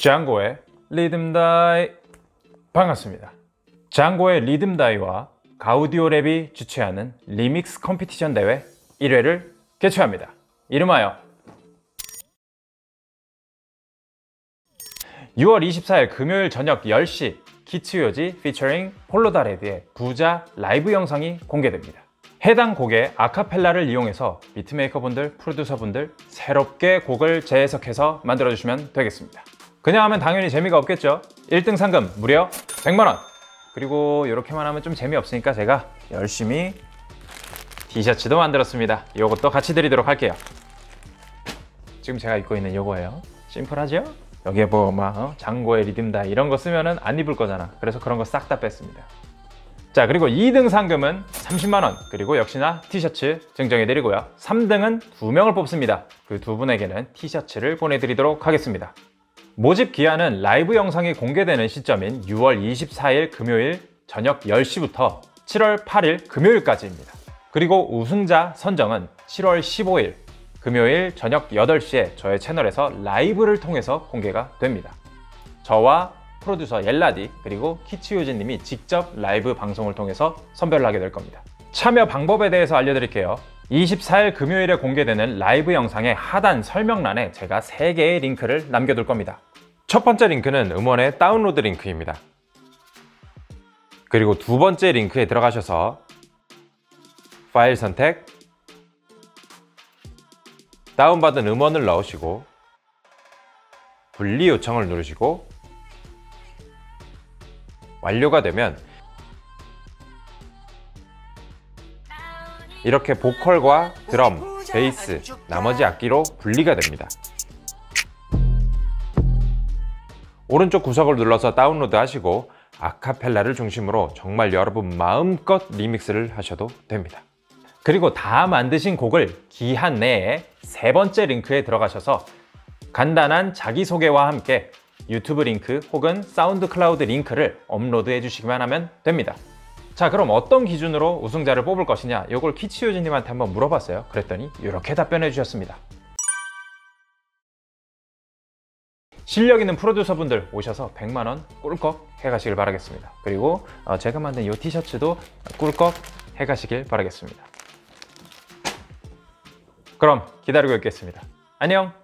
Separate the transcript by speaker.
Speaker 1: 장고의 리듬다이 반갑습니다. 장고의 리듬다이와 가우디오 랩이 주최하는 remix competition 대회 1회를 개최합니다. 이름하여 6월 24일 금요일 저녁 10시 키츠요지 피처링 폴로다 레드의 부자 라이브 영상이 공개됩니다. 해당 곡의 아카펠라를 이용해서 beatmaker분들, 프로듀서분들 새롭게 곡을 재해석해서 만들어주시면 되겠습니다. 그냥 하면 당연히 재미가 없겠죠? 1등 상금 무려 100만원! 그리고 이렇게만 하면 좀 재미없으니까 제가 열심히 티셔츠도 만들었습니다. 이것도 같이 드리도록 할게요. 지금 제가 입고 있는 이거예요. 심플하죠? 여기에 뭐막 어? 장고의 리듬다 이런 거 쓰면은 안 입을 거잖아. 그래서 그런 거 싹 다 뺐습니다. 자 그리고 2등 상금은 30만원 그리고 역시나 티셔츠 증정해 드리고요 3등은 2명을 뽑습니다 그 두 분에게는 티셔츠를 보내드리도록 하겠습니다 모집 기한은 라이브 영상이 공개되는 시점인 6월 24일 금요일 저녁 10시부터 7월 8일 금요일까지입니다 그리고 우승자 선정은 7월 15일 금요일 저녁 8시에 저의 채널에서 라이브를 통해서 공개가 됩니다 저와 프로듀서 옐라디 그리고 키치유진 님이 직접 라이브 방송을 통해서 선별을 하게 될 겁니다. 참여 방법에 대해서 알려드릴게요. 24일 금요일에 공개되는 라이브 영상의 하단 설명란에 제가 3개의 링크를 남겨둘 겁니다. 첫 번째 링크는 음원의 다운로드 링크입니다. 그리고 두 번째 링크에 들어가셔서 파일 선택, 다운받은 음원을 넣으시고 분리 요청을 누르시고 완료가 되면 이렇게 보컬과 드럼, 베이스, 나머지 악기로 분리가 됩니다. 오른쪽 구석을 눌러서 다운로드 하시고 아카펠라를 중심으로 정말 여러분 마음껏 리믹스를 하셔도 됩니다. 그리고 다 만드신 곡을 기한 내에 세 번째 링크에 들어가셔서 간단한 자기소개와 함께 유튜브 링크 혹은 사운드 클라우드 링크를 업로드해 주시기만 하면 됩니다. 자 그럼 어떤 기준으로 우승자를 뽑을 것이냐 이걸 키치유진님한테 한번 물어봤어요. 그랬더니 이렇게 답변해 주셨습니다. 실력 있는 프로듀서 분들 오셔서 100만원 꿀꺽 해가시길 바라겠습니다. 그리고 어, 제가 만든 이 티셔츠도 꿀꺽 해가시길 바라겠습니다. 그럼 기다리고 있겠습니다. 안녕!